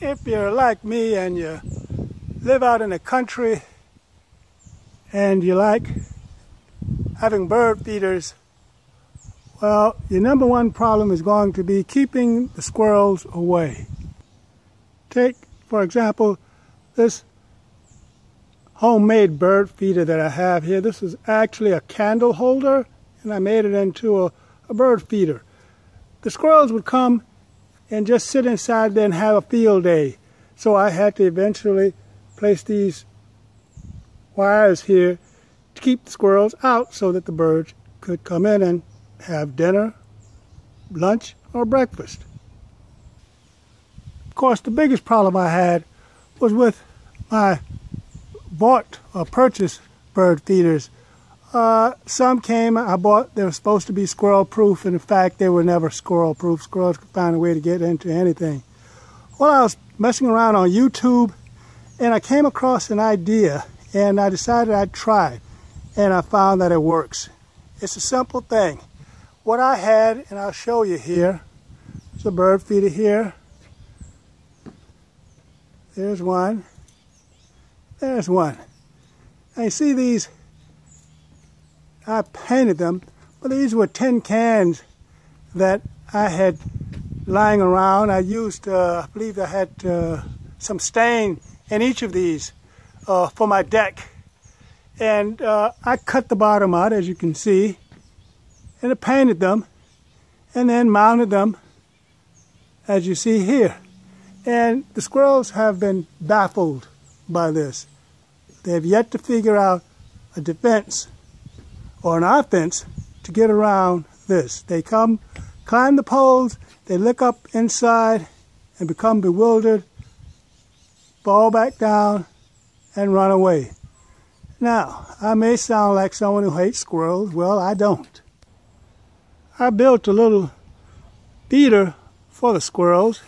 if you're like me and you live out in the country and you like having bird feeders, well, your number one problem is going to be keeping the squirrels away. Take, for example, this homemade bird feeder that I have here. This is actually a candle holder, and I made it into a, a bird feeder. The squirrels would come and just sit inside there and have a field day. So I had to eventually place these wires here to keep the squirrels out so that the birds could come in and have dinner, lunch, or breakfast. Of course, the biggest problem I had was with my bought or purchased bird feeders. Uh, some came, I bought, they were supposed to be squirrel proof, and in fact, they were never squirrel proof. Squirrels could find a way to get into anything. Well, I was messing around on YouTube, and I came across an idea, and I decided I'd try, and I found that it works. It's a simple thing. What I had, and I'll show you here, it's a bird feeder here. There's one. There's one. Now you see these, I painted them, but these were tin cans that I had lying around. I used, uh, I believe I had uh, some stain in each of these uh, for my deck. And uh, I cut the bottom out, as you can see, and I painted them, and then mounted them, as you see here. And the squirrels have been baffled by this. They have yet to figure out a defense or an offense to get around this. They come, climb the poles, they look up inside and become bewildered, fall back down, and run away. Now, I may sound like someone who hates squirrels. Well, I don't. I built a little feeder for the squirrels.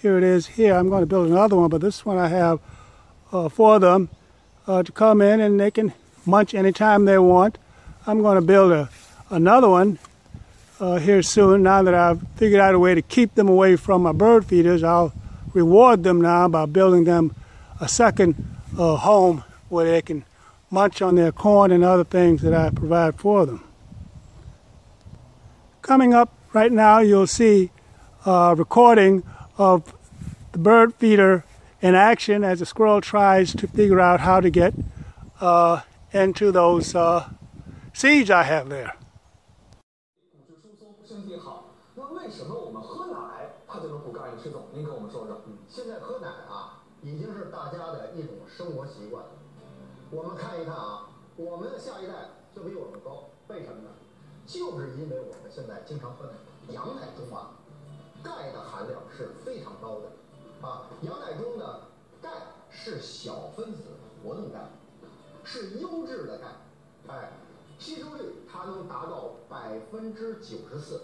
Here it is here. I'm going to build another one, but this one I have uh, for them uh, to come in and they can munch anytime they want. I'm going to build a, another one uh, here soon. Now that I've figured out a way to keep them away from my bird feeders, I'll reward them now by building them a second uh, home where they can munch on their corn and other things that I provide for them. Coming up right now, you'll see a recording of the bird feeder in action as the squirrel tries to figure out how to get uh, into those uh, seeds I have there. 骨质疏松，身体好。那为什么我们喝奶它就能补钙？施总，您跟我们说说。嗯，现在喝奶啊，已经是大家的一种生活习惯。我们看一看啊，我们的下一代就比我们高，为什么呢？就是因为我们现在经常喝奶，羊奶中啊，钙的含量是非常高的。啊，羊奶中的钙是小分子活动钙，是优质的钙，哎，吸收率它能达到百分之九十四，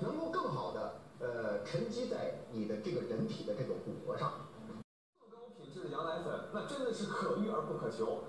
能够更好的呃沉积在你的这个人体的这个骨骼上。更高品质的羊奶粉，那真的是可遇而不可求，